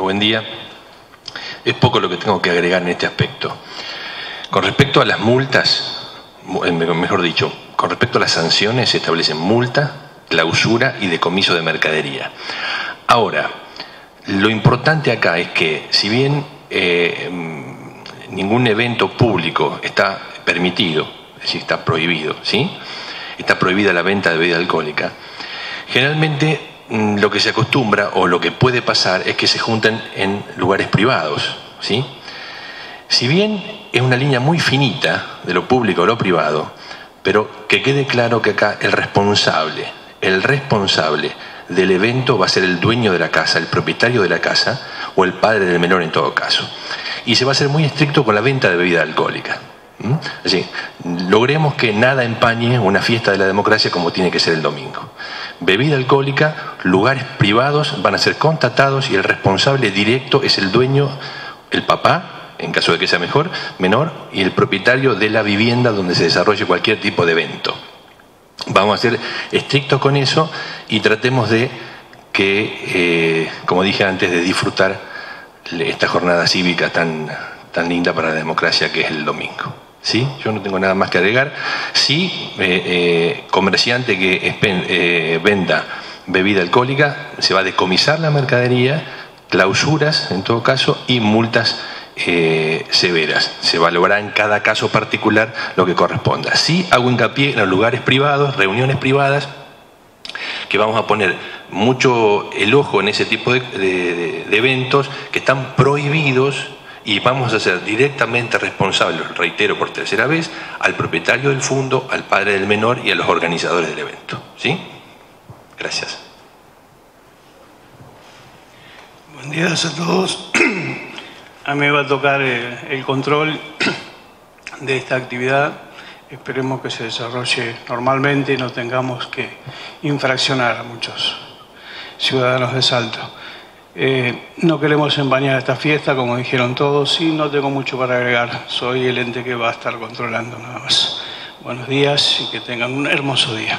Buen día. Es poco lo que tengo que agregar en este aspecto. Con respecto a las multas, eh, mejor dicho, con respecto a las sanciones se establecen multa, clausura y decomiso de mercadería. Ahora, lo importante acá es que si bien eh, mm, ningún evento público está permitido, es decir, está prohibido, ¿sí? Está prohibida la venta de bebida alcohólica. Generalmente lo que se acostumbra o lo que puede pasar es que se junten en lugares privados, ¿sí? Si bien es una línea muy finita de lo público a lo privado, pero que quede claro que acá el responsable, el responsable del evento va a ser el dueño de la casa, el propietario de la casa o el padre del menor en todo caso. Y se va a ser muy estricto con la venta de bebida alcohólica. Así, logremos que nada empañe una fiesta de la democracia como tiene que ser el domingo. Bebida alcohólica, lugares privados van a ser contactados y el responsable directo es el dueño, el papá, en caso de que sea mejor, menor, y el propietario de la vivienda donde se desarrolle cualquier tipo de evento. Vamos a ser estrictos con eso y tratemos de que, eh, como dije antes, de disfrutar esta jornada cívica tan, tan linda para la democracia que es el domingo. ¿Sí? Yo no tengo nada más que agregar. Sí, eh, eh, comerciante que venda bebida alcohólica, se va a decomisar la mercadería, clausuras en todo caso y multas eh, severas. Se valorará en cada caso particular lo que corresponda. Sí hago hincapié en los lugares privados, reuniones privadas, que vamos a poner mucho el ojo en ese tipo de, eventos que están prohibidos y vamos a ser directamente responsables, reitero por tercera vez, al propietario del fondo, al padre del menor y a los organizadores del evento. ¿Sí? Gracias. Buen día a todos. A mí va a tocar eh, el control de esta actividad. Esperemos que se desarrolle normalmente y no tengamos que infraccionar a muchos ciudadanos de Salto. Eh, no queremos empañar esta fiesta, como dijeron todos, y no tengo mucho para agregar. Soy el ente que va a estar controlando nada más. Buenos días y que tengan un hermoso día.